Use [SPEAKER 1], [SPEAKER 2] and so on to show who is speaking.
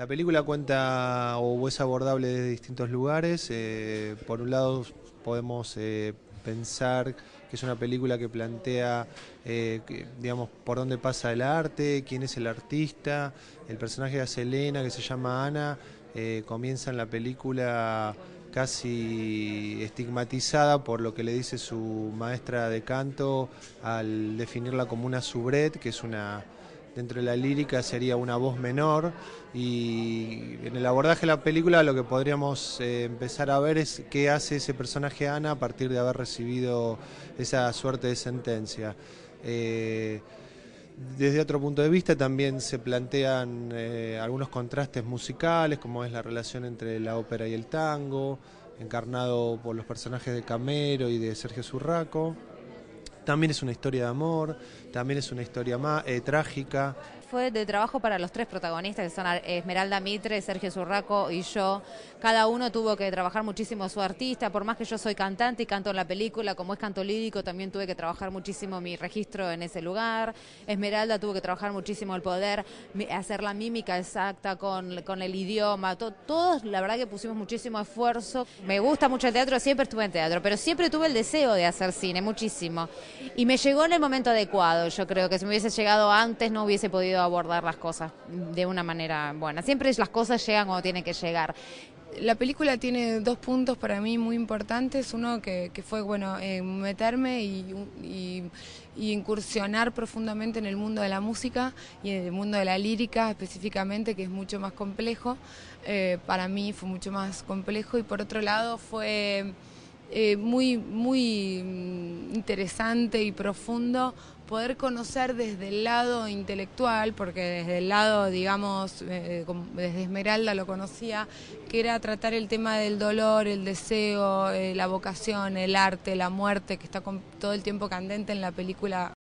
[SPEAKER 1] La película cuenta o es abordable desde distintos lugares. Eh, por un lado podemos eh, pensar que es una película que plantea, eh, digamos, por dónde pasa el arte, quién es el artista. El personaje de Selena, que se llama Ana, comienza en la película casi estigmatizada por lo que le dice su maestra de canto al definirla como una subret, que es una dentro de la lírica sería una voz menor y en el abordaje de la película lo que podríamos eh, empezar a ver es qué hace ese personaje Ana a partir de haber recibido esa suerte de sentencia. Eh, desde otro punto de vista también se plantean eh, algunos contrastes musicales, como es la relación entre la ópera y el tango, encarnado por los personajes de Camero y de Sergio Zurraco. También es una historia de amor, también es una historia más eh, trágica.
[SPEAKER 2] Fue de trabajo para los tres protagonistas, que son Esmeralda Mitre, Sergio Zurraco y yo. Cada uno tuvo que trabajar muchísimo su artista, por más que yo soy cantante y canto en la película, como es canto lírico, también tuve que trabajar muchísimo mi registro en ese lugar. Esmeralda tuvo que trabajar muchísimo el poder, hacer la mímica exacta con, el idioma. todos, la verdad que pusimos muchísimo esfuerzo. Me gusta mucho el teatro, siempre estuve en teatro, pero siempre tuve el deseo de hacer cine, muchísimo. Y me llegó en el momento adecuado yo creo que si me hubiese llegado antes no hubiese podido abordar las cosas de una manera buena. Siempre las cosas llegan cuando tienen que llegar.
[SPEAKER 3] La película tiene dos puntos para mí muy importantes. Uno que, fue, bueno, eh, meterme y, incursionar profundamente en el mundo de la música y en el mundo de la lírica específicamente, que es mucho más complejo. Eh, para mí fue mucho más complejo y por otro lado fue eh, muy, muy mm, interesante y profundo poder conocer desde el lado intelectual, porque desde el lado, digamos, eh, desde Esmeralda lo conocía, que era tratar el tema del dolor, el deseo, eh, la vocación, el arte, la muerte, que está todo el tiempo candente en la película